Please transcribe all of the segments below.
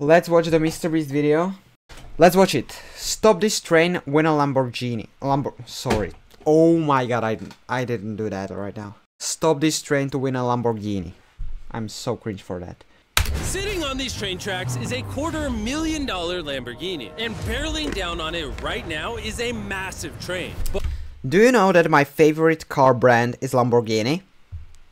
Let's watch the Mr. Beast video. Let's watch it. Stop this train, win a Lamborghini. Lambor sorry. Oh my god, I, I didn't do that right now. Stop this train to win a Lamborghini. I'm so cringe for that. Sitting on these train tracks is a quarter million dollar Lamborghini, and barreling down on it right now is a massive train. But Do you know that my favorite car brand is Lamborghini?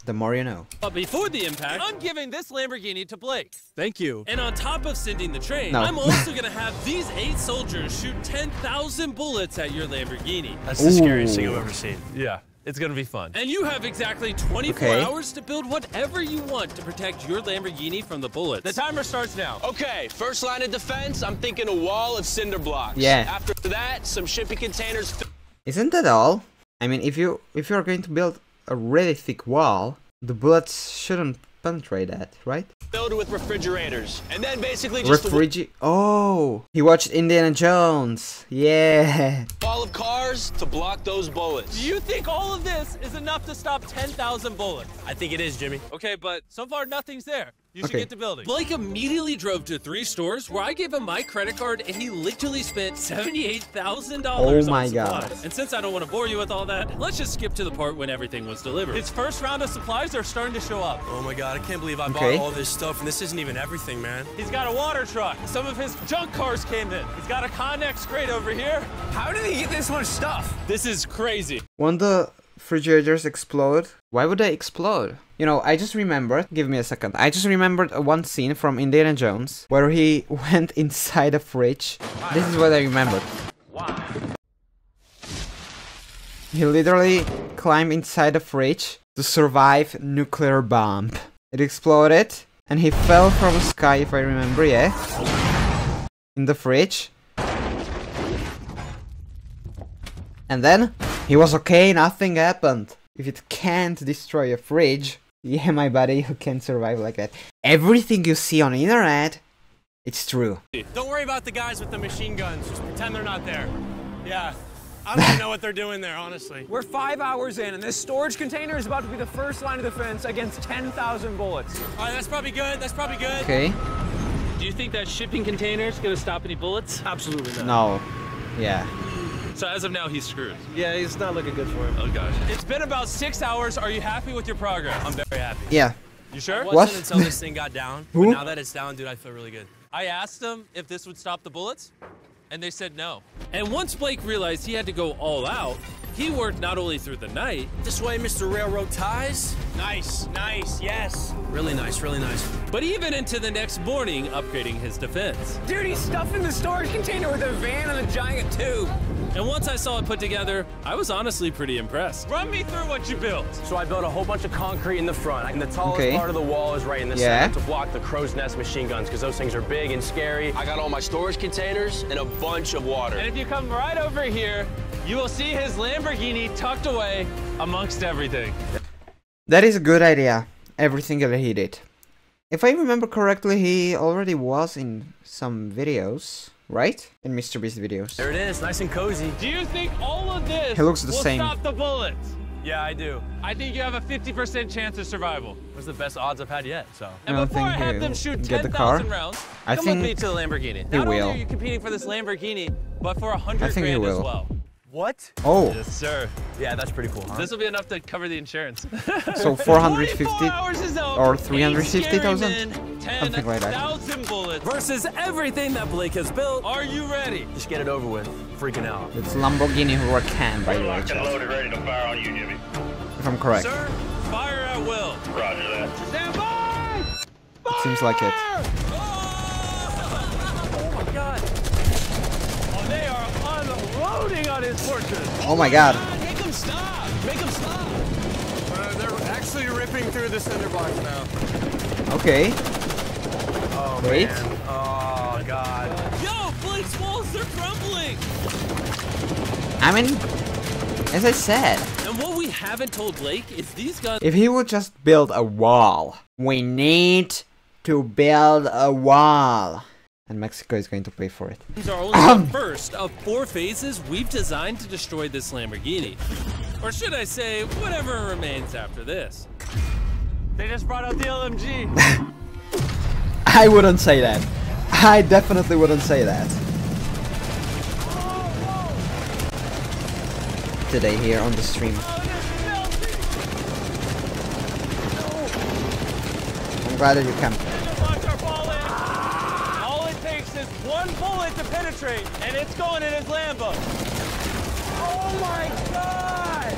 The more you know. But before the impact, I'm giving this Lamborghini to Blake. Thank you. And on top of sending the train, No. I'm also gonna have these eight soldiers shoot 10,000 bullets at your Lamborghini. That's the scariest thing I've ever seen. Yeah, it's gonna be fun. And you have exactly 24 Okay. hours to build whatever you want to protect your Lamborghini from the bullets. The timer starts now. Okay, first line of defense, I'm thinking a wall of cinder blocks. Yeah. After that, some shipping containers Isn't that all? I mean, if you if you're going to build a really thick wall, the bullets shouldn't penetrate that, right? filled with refrigerators. And then basically just a Refrigi- Oh, he watched Indiana Jones. Yeah. wall of cars to block those bullets. Do you think all of this is enough to stop 10,000 bullets? I think it is, Jimmy. Okay, but so far nothing's there. You should Okay. get to building. Blake immediately drove to three stores where I gave him my credit card and he literally spent $78,000 Oh my supplies. God. And since I don't want to bore you with all that, let's just skip to the part when everything was delivered. His first round of supplies are starting to show up. Oh my god, I can't believe I Okay. bought all this stuff and this isn't even everything, man. He's got a water truck. Some of his junk cars came in. He's got a Connex crate over here. How did he get this much stuff? This is crazy. When the refrigerators explode, why would they explode? You know, I just remembered. Give me a second. I just remembered one scene from Indiana Jones where he went inside a fridge. This is what I remembered. He literally climbed inside a fridge to survive nuclear bomb. It exploded and he fell from sky if I remember, yeah. In the fridge. And then he was okay, nothing happened. If it can't destroy a fridge, yeah, my buddy, you can't survive like that. Everything you see on the internet, it's true. Don't worry about the guys with the machine guns. Just pretend they're not there. Yeah. I don't even know what they're doing there, honestly. We're five hours in, and this storage container is about to be the first line of defense against 10,000 bullets. All right, that's probably good. That's probably good. Okay? Do you think that shipping container is going to stop any bullets? Absolutely not. No. Yeah. So as of now, he's screwed. Yeah, he's not looking good for him. Oh gosh. It's been about six hours. Are you happy with your progress? I'm very happy. Yeah. You sure? It wasn't What? until this thing got down. But Who? now that it's down, dude, I feel really good. I asked them if this would stop the bullets, and they said no. And once Blake realized he had to go all out, he worked not only through the night, This way, Mr. Railroad Ties. Nice, nice, yes. Really nice, really nice. but even into the next morning, upgrading his defense. Dude, he's stuffing the storage container with a van and a giant tube. And once I saw it put together, I was honestly pretty impressed. Run me through what you built. So I built a whole bunch of concrete in the front, and the tallest Okay. part of the wall is right in the Yeah. center to block the crow's nest machine guns, because those things are big and scary. I got all my storage containers and a bunch of water. And if you come right over here, you will see his Lamborghini tucked away amongst everything. That is a good idea. Everything that he did. If I remember correctly, he already was in some videos, right? In Mr. Beast videos. There it is, nice and cozy. Do you think all of this He looks the will same. stop the bullets? Yeah, I do. I think you have a 50% chance of survival. What's the best odds I've had yet, so. And I don't before I think have them shoot get the car. 10,000 rounds, I come think with me to the Lamborghini. he Not only are you competing for this Lamborghini, but for a I hundred think grand as well. What? Oh, Yes, sir. Yeah, that's pretty cool, huh? This will be enough to cover the insurance. so 450 24 hours is up. or 350,000? Something like that. 10,000 bullets. Versus everything that Blake has built. Are you ready? Just get it over with. Freaking out. it's Lamborghini Huracan by the way, Locked and loaded, ready to fire on you, Jimmy. if I'm correct. Sir, fire at will. Roger that. Stand by! It seems like it. Oh my god. Oh, they are unloading on his fortress. Oh my god. Make them stop! Make them stop! Uh, they're actually ripping through the cinder blocks now. Okay. Oh, Wait. man. Oh, God. Yo, Blake's walls, they're crumbling. I mean, as I said, And what we haven't told Blake is these guys. if he would just build a wall, we need to build a wall. And Mexico is going to pay for it. These are only the um. first of four phases we've designed to destroy this Lamborghini. Or should I say, whatever remains after this. They just brought out the LMG. I wouldn't say that. I definitely wouldn't say that. Today here on the stream. I'm glad that you can. Watch our ball in. All it takes is one bullet to penetrate, and it's going in his Lambo. Oh my god!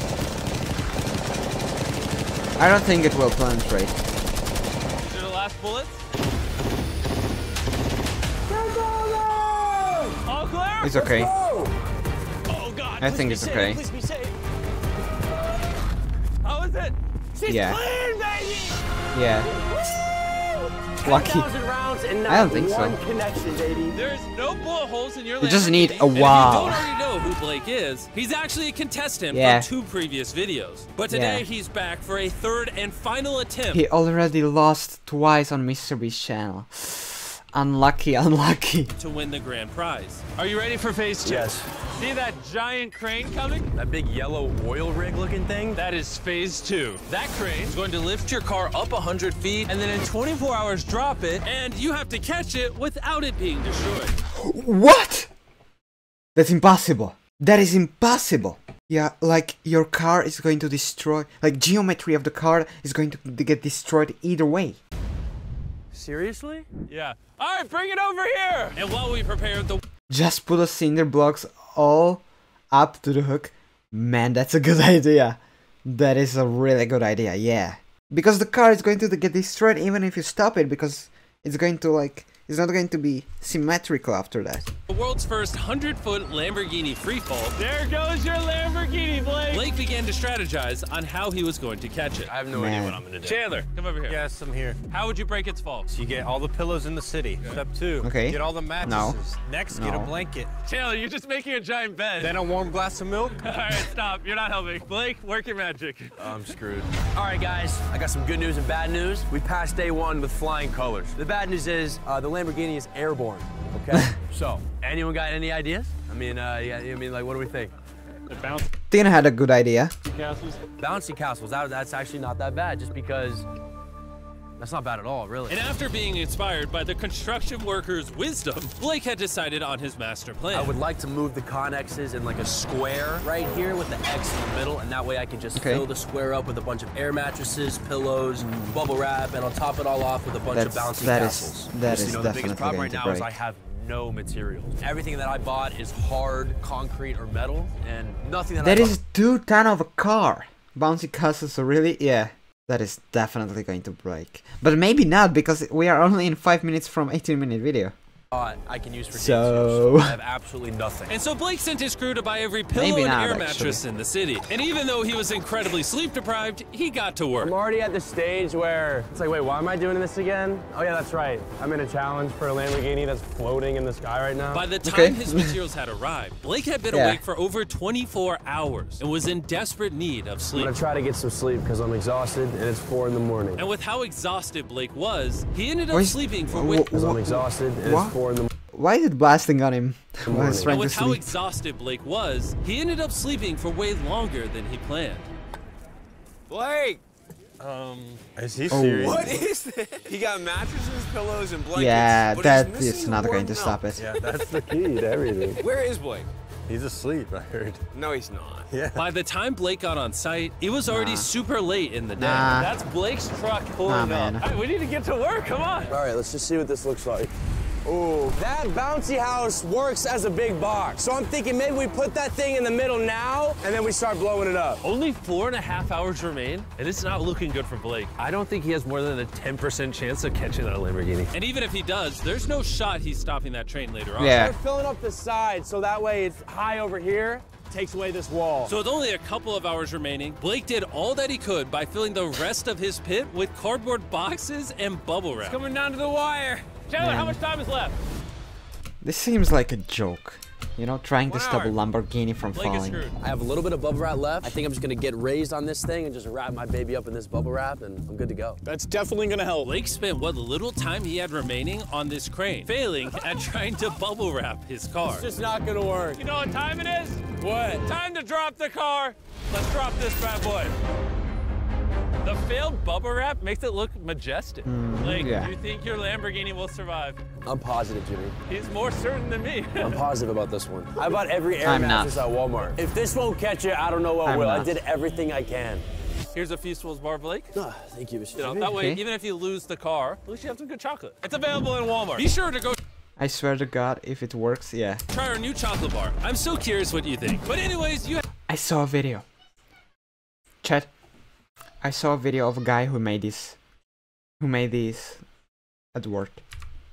I don't think it will penetrate. These are the last bullets. All clear? It's okay. Oh god. I think it's safe, okay. Please be safe. How is it? She's Yeah. clean, baby! Yeah. Lucky. 10,000 rounds and I don't think so. one connection, baby. There's no bullet holes in your You just need a Lamborghini. And wow. If you don't already know who Blake is, he's actually a contestant Yeah. from two previous videos. But today Yeah. he's back for a third and final attempt He already lost twice on Mr. Beast channel. Unlucky, unlucky. to win the grand prize. Are you ready for phase two? Yes. See that giant crane coming? That big yellow oil rig looking thing? That is phase two. That crane is going to lift your car up 100 feet and then in 24 hours drop it, and you have to catch it without it being destroyed. What? That's impossible. That is impossible. Yeah, like your car is going to destroy, like geometry of the car is going to get destroyed either way. Seriously? Yeah. All right, bring it over here. And while we prepare the Just put the cinder blocks all up to the hook. Man, that's a good idea. That is a really good idea, yeah. Because the car is going to get destroyed even if you stop it because it's going to like it's not going to be symmetrical after that. The world's first 100 foot Lamborghini freefall, There goes your Lamborghini, Blake. Blake began to strategize on how he was going to catch it. I have no Man. idea what I'm gonna do. Chandler, come over here. Yes, I'm here. How would you break its fall? So you get all the pillows in the city. Step two. Okay. Get all the mattresses. No. Next, get a blanket. Chandler, you're just making a giant bed. Then a warm glass of milk. All right, stop. You're not helping. Blake, work your magic. I'm screwed. All right, guys, I got some good news and bad news. We passed day one with flying colors. The bad news is uh, the Lamborghini is airborne. Okay. so, anyone got any ideas? I mean, uh, yeah, I mean, like, what do we think? The bounce Tina had a good idea. Bouncy castles. Bouncy castles. That, that's actually not that bad, just because that's not bad at all, really. And after being inspired by the construction workers' wisdom, Blake had decided on his master plan. I would like to move the connexes in like a square right here with the X in the middle, and that way I can just Okay. fill the square up with a bunch of air mattresses, pillows, bubble wrap, and I'll top it all off with a bunch That's- of bouncy that is- castles. that Just, is you know, the biggest problem right to now is. I have no materials. Everything that I bought is hard concrete or metal, and nothing that, That I is two ton of a car. Bouncy castles are really yeah. That is definitely going to break. But maybe not because we are only in 5 minutes from 18 minute video. Bought I can use for So- days. I have absolutely nothing. And so Blake sent his crew to buy every pillow Maybe and not, air actually. mattress in the city. And even though he was incredibly sleep deprived, he got to work. I'm already at the stage where it's like, wait, why am I doing this again? Oh yeah, that's right. I'm in a challenge for a Lamborghini that's floating in the sky right now. By the time Okay. his materials had arrived, Blake had been Yeah. awake for over 24 hours and was in desperate need of sleep. I'm gonna try to get some sleep because I'm exhausted and it's four in the morning. And with how exhausted Blake was, he ended up Why sleeping for wh- way- Because I'm exhausted and what? it's four in the Why is it blasting on him while morning. he's trying and to with how exhausted Blake was, he ended up sleeping for way longer than he planned. Blake, Um, Is he serious? Oh, serious? what is this? He got mattresses, pillows, and blankets. Yeah, but he's that missing is the not going warm to stop it. Yeah, that's the key to everything. Where is Blake? He's asleep, I heard. No, he's not. Yeah. By the time Blake got on site, it was already Nah. super late in the day. Nah. That's Blake's truck pulling Nah, up. man. All right, we need to get to work. Come on. All right, let's just see what this looks like. Ooh, that bouncy house works as a big box. So I'm thinking maybe we put that thing in the middle now and then we start blowing it up. Only four and a half hours remain, and it's not looking good for Blake. I don't think he has more than a 10% chance of catching that Lamborghini. And even if he does, there's no shot he's stopping that train later on. Yeah. We're filling up the side so that way it's high over here, takes away this wall. So with only a couple of hours remaining, Blake did all that he could by filling the rest of his pit with cardboard boxes and bubble wrap. Coming down to the wire. Chandler, how much time is left? This seems like a joke. You know, trying to One stop a. Lamborghini from Blake falling. I have a little bit of bubble wrap left. I think I'm just gonna get raised on this thing and just wrap my baby up in this bubble wrap and I'm good to go. That's definitely gonna help. Blake spent what little time he had remaining on this crane, failing at trying to bubble wrap his car. It's just not gonna work. You know what time it is? What? Time to drop the car. Let's drop this bad boy. The failed bubble wrap makes it look majestic. like, yeah. you think your Lamborghini will survive? I'm positive, Jimmy. He's more certain than me. I'm positive about this one. I bought every air I'm not. mattress at Walmart. If this won't catch it, I don't know what I'm will. I did everything I can. Here's a few Feastables bar, Blake. Ah, thank you, Mr. You know, that way, Okay. even if you lose the car, at least you have some good chocolate. It's available in Walmart. Be sure to go I swear to God, if it works, yeah. try our new chocolate bar. I'm so curious what you think. But anyways, you I saw a video. Chat. I saw a video of a guy who made this. Who made this at work.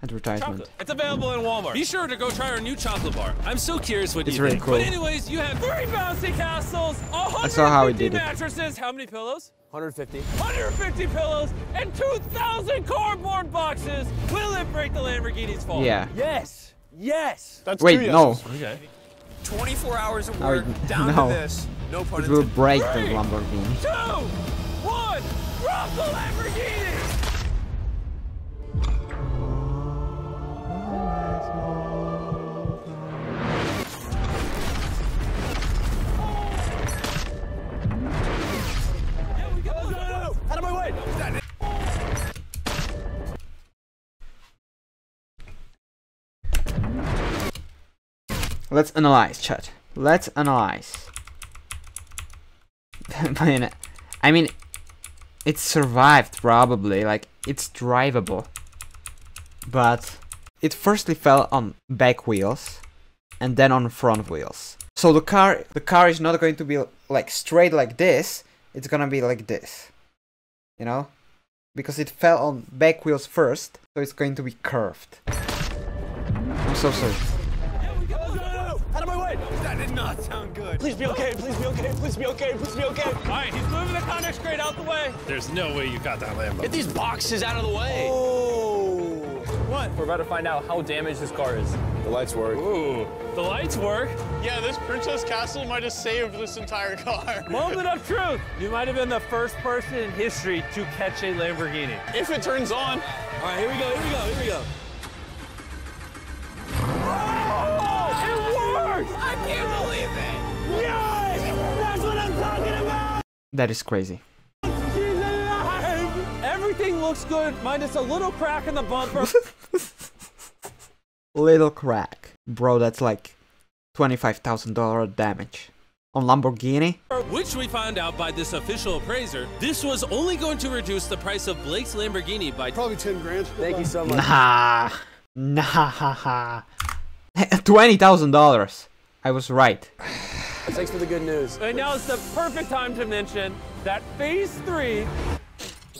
Advertisement. chocolate. It's available in Walmart. Be sure to go try our new chocolate bar. I'm so curious what It's you really think. cool. But anyways, you have three bouncy castles, 150 saw how he did it. mattresses, how many pillows? 150. 150 pillows and 2,000 cardboard boxes. Will it break the Lamborghini's fall? Yeah. Yes. Yes. That's Wait, two no. Okay. 24 hours of No, work it- down no. to this. No pun It will intended. break the Lamborghini. Two, one, Lamborghini! Let's analyze, chat. Let's analyze. I mean, it survived probably. Like it's drivable, but it firstly fell on back wheels, and then on front wheels. So the car, the car is not going to be like straight like this. It's gonna be like this, you know, because it fell on back wheels first, so it's going to be curved. I'm so sorry. Out of my way. That did not sound good. Please be okay. Please be okay. Please be okay. Please be okay. All right, he's moving the Connex crate out the way. There's no way you got that Lambo. Get these boxes out of the way. Oh. What? We're about to find out how damaged this car is. The lights work. Ooh, the lights work. Yeah, this Princess Castle might have saved this entire car. Moment of truth. You might have been the first person in history to catch a Lamborghini. If it turns on. All right, here we go. Here we go. Here we go. That is crazy. She's alive! Everything looks good, minus a little crack in the bumper. Little crack. Bro, that's like $25,000 damage. On Lamborghini? Which we found out by this official appraiser, this was only going to reduce the price of Blake's Lamborghini by Probably 10 grand. Thank you so much. Nah. Nah. $20,000. I was right. Thanks for the good news. And now it's the perfect time to mention that phase three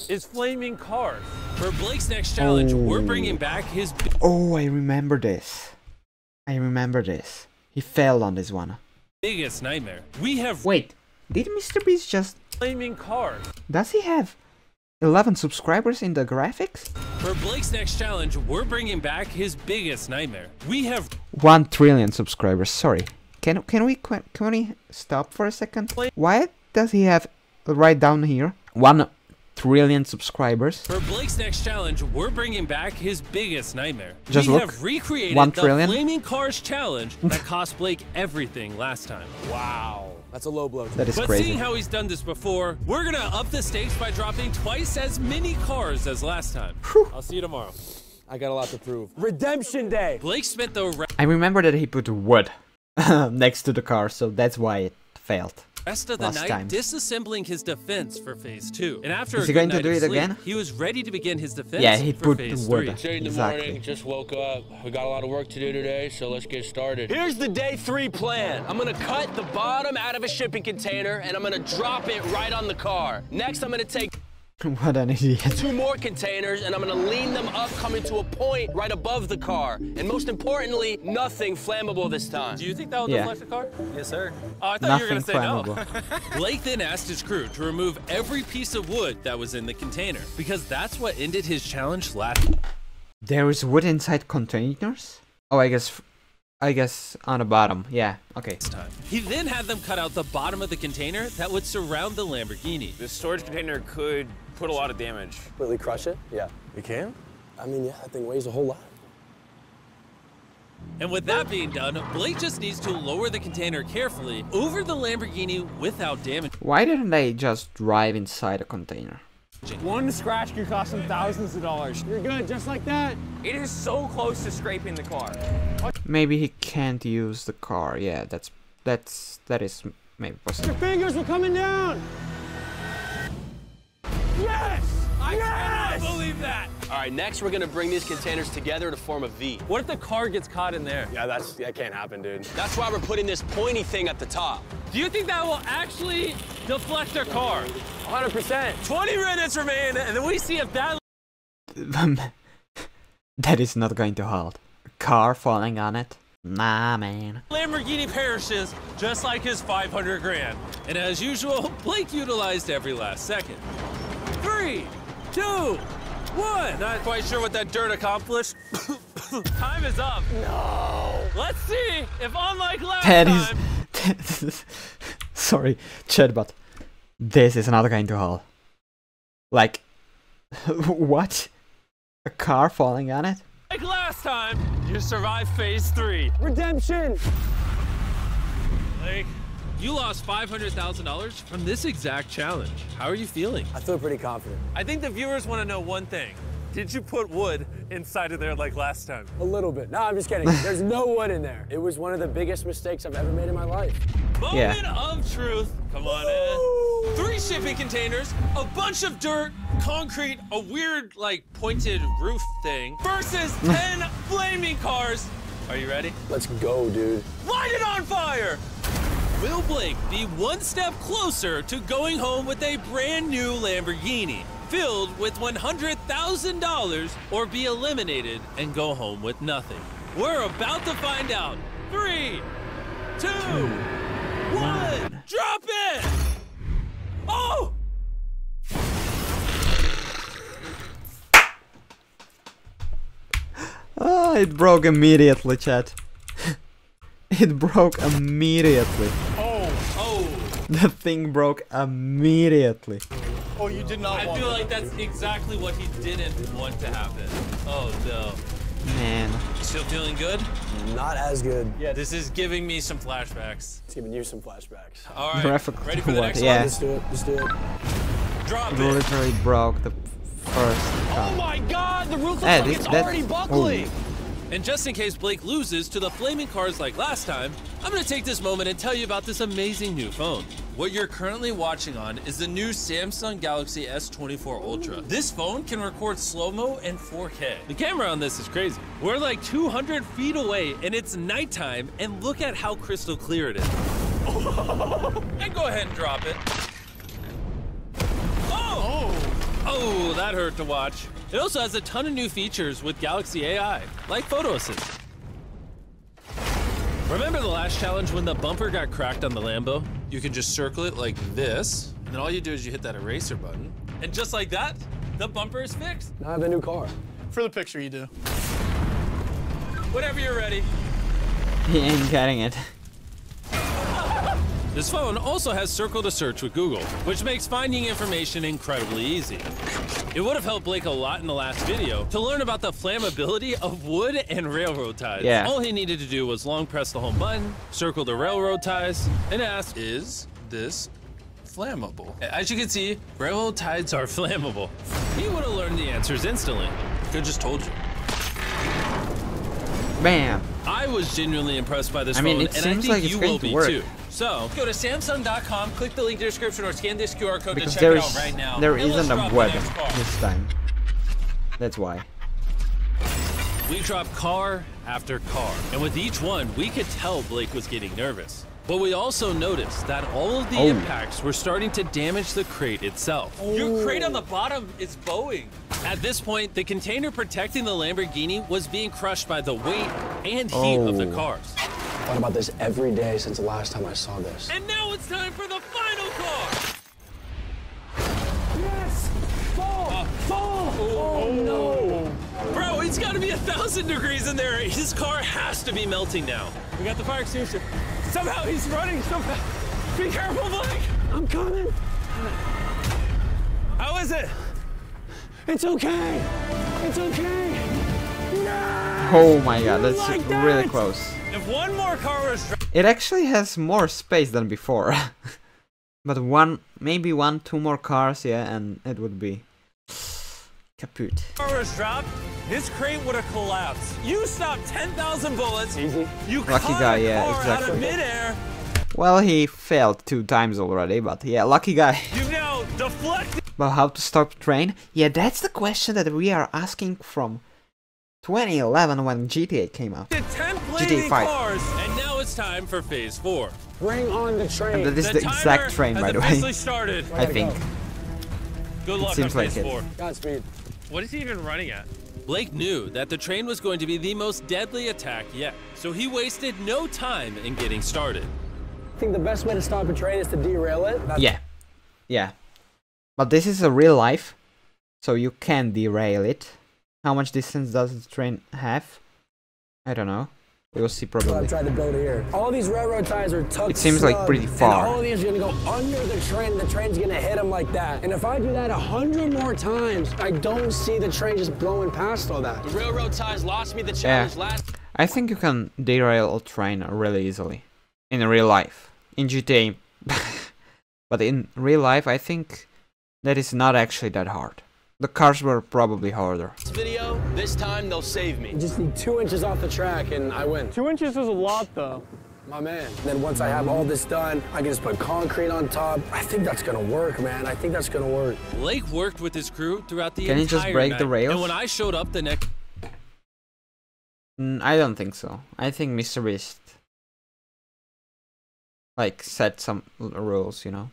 is flaming cars. For Blake's next challenge, we're bringing back his Oh, I remember this. I remember this. He failed on this one. biggest nightmare. We have Wait, did Mr. Beast just... flaming cars. Does he have 11 subscribers in the graphics? For Blake's next challenge, we're bringing back his biggest nightmare. We have 1 trillion subscribers, sorry. Can, can we can we stop for a second? Why does he have right down here 1 trillion subscribers? For Blake's next challenge, we're bringing back his biggest nightmare. Just we look. have recreated One the trillion. Flaming Cars challenge that cost Blake everything last time. Wow. That's a low blow. That is But crazy. seeing how he's done this before, we're gonna up the stakes by dropping twice as many cars as last time. I'll see you tomorrow. I got a lot to prove. Redemption Day. Blake spent the I remember that he put wood next to the car, so that's why it failed. rest of the Last night time. disassembling his defense for phase two. And after Is a he good going to night do of it sleep, again? he was ready to begin his defense Yeah, he for put phase wood. three. Straight in the Exactly. morning, just woke up. We got a lot of work to do today, so let's get started. Here's the day three plan. I'm gonna cut the bottom out of a shipping container and I'm gonna drop it right on the car. Next, I'm gonna take what an idiot. two more containers and I'm gonna lean them up, coming to a point right above the car. And most importantly, nothing flammable this time. Do you think that will Yeah. deflect the car? Yes, sir. Oh, I thought you were Nothing gonna say flammable. no. Blake then asked his crew to remove every piece of wood that was in the container because that's what ended his challenge last There is wood inside containers? Oh, I guess, I guess on the bottom. Yeah. Okay. time. He then had them cut out the bottom of the container that would surround the Lamborghini. This storage container could put a lot of damage. Completely crush it? Yeah. You can? I mean, yeah, that thing weighs a whole lot. And with that being done, Blake just needs to lower the container carefully over the Lamborghini without damage. Why didn't they just drive inside a container? One scratch could cost them thousands of dollars. You're good, just like that. It is so close to scraping the car. Maybe he can't use the car. Yeah, that's that's that is maybe possible. Your fingers were coming down. Yes! I yes! Cannot believe that. All right, next we're gonna bring these containers together to form a V. What if the car gets caught in there? Yeah, that's that can't happen, dude. That's why we're putting this pointy thing at the top. Do you think that will actually deflect their car? 100%. 20 minutes remain, and then we see if that um, that is not going to hold. A car falling on it? Nah, man. Lamborghini perishes just like his 500 grand. And as usual, Blake utilized every last second. Three, two, one. Not quite sure what that dirt accomplished. time is up. No. Let's see if, unlike last That time, is. Sorry, Chad, but this is another kind to hold. Like, what? A car falling on it? like last time, you survived phase three. Redemption! Blake, you lost $500,000 from this exact challenge. How are you feeling? I feel pretty confident. I think the viewers want to know one thing. Did you put wood inside of there like last time? A little bit. No, I'm just kidding. There's no wood in there. It was one of the biggest mistakes I've ever made in my life. Moment Yeah. of truth. Come on in. Three shipping containers, a bunch of dirt, concrete, a weird, like, pointed roof thing, versus 10 flaming cars. Are you ready? Let's go, dude. Light it on fire! Will Blake be one step closer to going home with a brand new Lamborghini filled with $100,000 or be eliminated and go home with nothing? We're about to find out. Three, two, one, drop it! Oh! Ah, it broke immediately, chat. it broke immediately. The thing broke immediately. Oh, you did not I feel like that's exactly what he didn't want to happen. Oh no. Man. Still feeling good? Not as good. Yeah. This is giving me some flashbacks. It's giving you some flashbacks. All right. Graphic- Ready for the what? next Yeah. Let's do it. Let's do it. Drop It it. literally broke the first Time. Oh my god, the roof looks Hey, like this- it's already buckling! And just in case Blake loses to the flaming cars like last time, I'm gonna take this moment and tell you about this amazing new phone. What you're currently watching on is the new Samsung Galaxy S24 Ultra. This phone can record slow-mo and 4K. The camera on this is crazy. We're like 200 feet away and it's nighttime and look at how crystal clear it is. and go ahead and drop it. Oh! Oh, that hurt to watch. It also has a ton of new features with Galaxy AI, like Photo Assist. Remember the last challenge when the bumper got cracked on the Lambo? You can just circle it like this, and then all you do is you hit that eraser button, and just like that, the bumper is fixed. Now I have a new car. For the picture, you do. Whenever you're ready. He ain't getting it. This phone also has Circle to Search with Google, which makes finding information incredibly easy. It would have helped Blake a lot in the last video to learn about the flammability of wood and railroad ties. Yeah. All he needed to do was long press the home button, circle the railroad ties, and ask, is this flammable? As you can see, railroad ties are flammable. He would have learned the answers instantly. Could just told you. Bam. I was genuinely impressed by this I mean, phone, it and I think like you will be work. too. So go to Samsung.com, click the link in the description, or scan this QR code Because to check it out right now. there and let's isn't a drop web this time. That's why. We dropped car after car, and with each one, we could tell Blake was getting nervous. But we also noticed that all of the Oh. impacts were starting to damage the crate itself. Your crate on the bottom is bowing. At this point, the container protecting the Lamborghini was being crushed by the weight and heat of the Oh. cars. Thought about this every day since the last time I saw this. And now it's time for the final car! Yes! Fall! Uh, Fall! Oh, oh, oh, no! Bro, it's gotta be a thousand degrees in there. His car has to be melting now. We got the fire extinguisher. Somehow he's running so fast. Be careful, Blake! I'm coming. How is it? It's okay. It's okay. No! Oh my god, that's like really that? close. If one more car was It actually has more space than before. but one, maybe one, two more cars, yeah, and it would be Kaput. car was dropped, his crate would have collapsed. You stopped 10,000 bullets. Easy. You Lucky caught guy, yeah, exactly. midair. Well, he failed two times already, but yeah, lucky guy. You've now deflected But how to stop train? Yeah, that's the question that we are asking from 2011 when GTA came out. 10 GTA 5. cars. And now it's time for phase four. Bring on the train. And that is The the exact train, has by the way. started. I think. Good luck seems on like phase it. four. Godspeed. What is he even running at? Blake knew that the train was going to be the most deadly attack yet, so he wasted no time in getting started. I think the best way to stop a train is to derail it. That's Yeah. Yeah. But this is a real life, so you can derail it. How much distance does the train have? I don't know. We'll see what I've probably. tried to build here. All these railroad ties are tucked It seems like pretty far. And all these are gonna go under the train, the train's gonna hit them like that. And if I do that a hundred more times, I don't see the train just blowing past all that. The railroad ties lost me the Yeah. challenge last I think you can derail a train really easily. In real life. In GTA. but in real life, I think that is not actually that hard. The cars were probably harder. This video. This time they'll save me. I just need two inches off the track, and I win. Two inches is a lot, though. My man. And Then once I have all this done, I can just put concrete on top. I think that's gonna work, man. I think that's gonna work. Blake worked with his crew throughout the Can he just break the night, rails? And when I showed up the next Mm, I don't think so. I think Mr. Beast like set some rules, you know.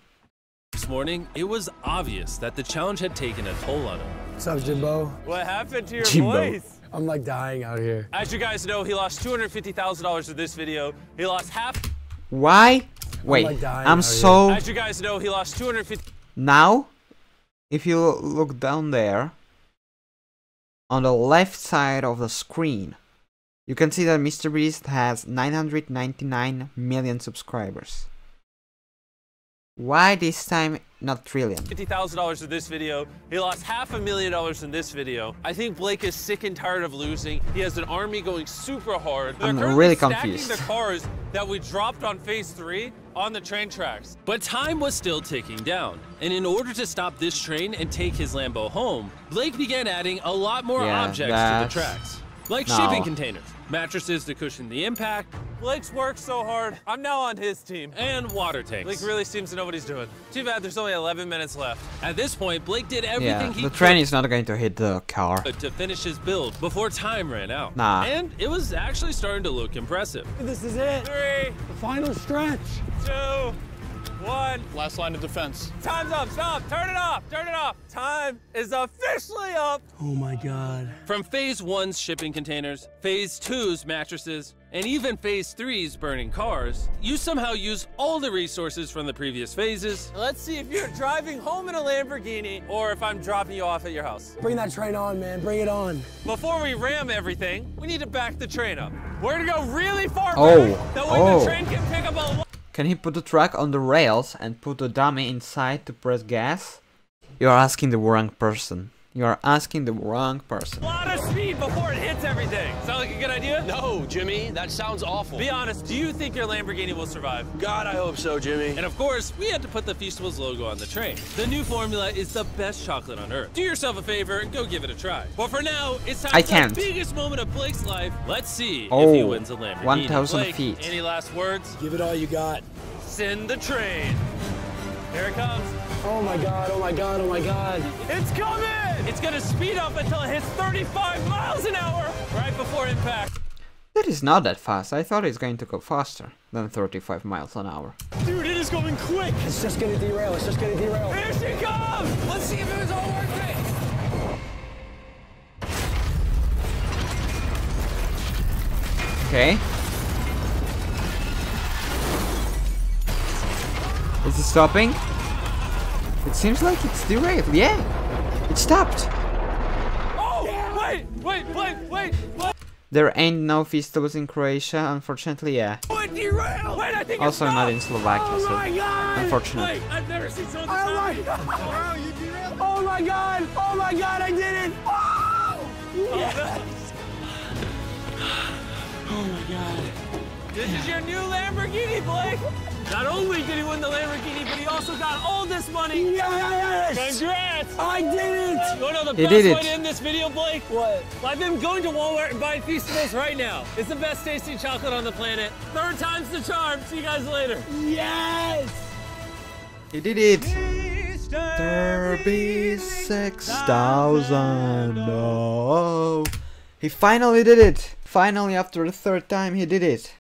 Morning, it was obvious that the challenge had taken a toll on him. What's up, Jimbo? What happened to your Jimbo. voice? I'm like dying out here. As you guys know, he lost $250,000 with this video. He lost half. Why? Wait, like dying I'm out here. so As you guys know, he lost 250. now. If you look down there, on the left side of the screen, you can see that Mr. Beast has 999 million subscribers. Why this time not trillion? $50,000 in this video. He lost half a million dollars in this video. I think Blake is sick and tired of losing. He has an army going super hard. They're I'm really stacking confused. the cars that we dropped on phase three on the train tracks. But time was still ticking down, and in order to stop this train and take his Lambo home, Blake began adding a lot more Yeah, objects to the tracks, like No. shipping containers, mattresses to cushion the impact, Blake's worked so hard. I'm now on his team. and water tanks. Blake really seems to know what he's doing. Too bad there's only 11 minutes left. At this point, Blake did Yeah, everything he the could train is not going to hit the car. to finish his build before time ran out. Nah. And it was actually starting to look impressive. This is it. Three, The final stretch. two, one. Last line of defense. Time's up. Stop. Turn it off. Turn it off. Time is officially up. Oh my god. From phase one's shipping containers, phase two's mattresses, and even phase three's burning cars, you somehow use all the resources from the previous phases. Let's see if you're driving home in a Lamborghini or if I'm dropping you off at your house. Bring that train on, man. Bring it on. Before we ram everything, we need to back the train up. We're gonna go really far Oh, back. That way oh. the train can pick up a Can he put the truck on the rails and put the dummy inside to press gas? You are asking the wrong person. You are asking the wrong person. A lot of speed before it hits everything. Good idea? No, Jimmy, that sounds awful. Be honest, do you think your Lamborghini will survive? God, I hope so, Jimmy. And of course, we had to put the Feastables logo on the train. The new formula is the best chocolate on earth. Do yourself a favor and go give it a try. But for now, it's time I for can't. the biggest moment of Blake's life. Let's see if Oh, he wins a Lamborghini. 1,000 feet. Any last words? Give it all you got. Send the train. Here it comes. Oh my god, oh my god, oh my god. It's coming! It's gonna speed up until it hits 35 miles an hour right before impact. That is not that fast. I thought it's going to go faster than 35 miles an hour. Dude, it is going quick. It's just gonna derail. It's just gonna derail. Here she comes! Let's see if it was all worth it. Okay. Is it stopping? It seems like it's derailed. Yeah. It stopped. Oh! Wait, wait, wait, wait, wait! There ain't no Feastables in Croatia, unfortunately, yeah. Wait, I think Also it's not in Slovakia, Oh so my god! unfortunate. Wait, I've never seen someone this Oh my god! Oh, wow, you derailed? Oh my god! Oh my god, I did it! Oh! oh, oh this is your new Lamborghini, Blake! Not only did he win the Lamborghini, but he also got all this money. Yes! Congrats! I did it! You wanna know the He best did way to end this video, Blake? What? By them going to Walmart and buying Feastables right now. It's the best tasting chocolate on the planet. Third time's the charm. See you guys later. Yes! He did it. Thirty-six thousand. No. Oh. He finally did it. Finally, after the third time, he did it.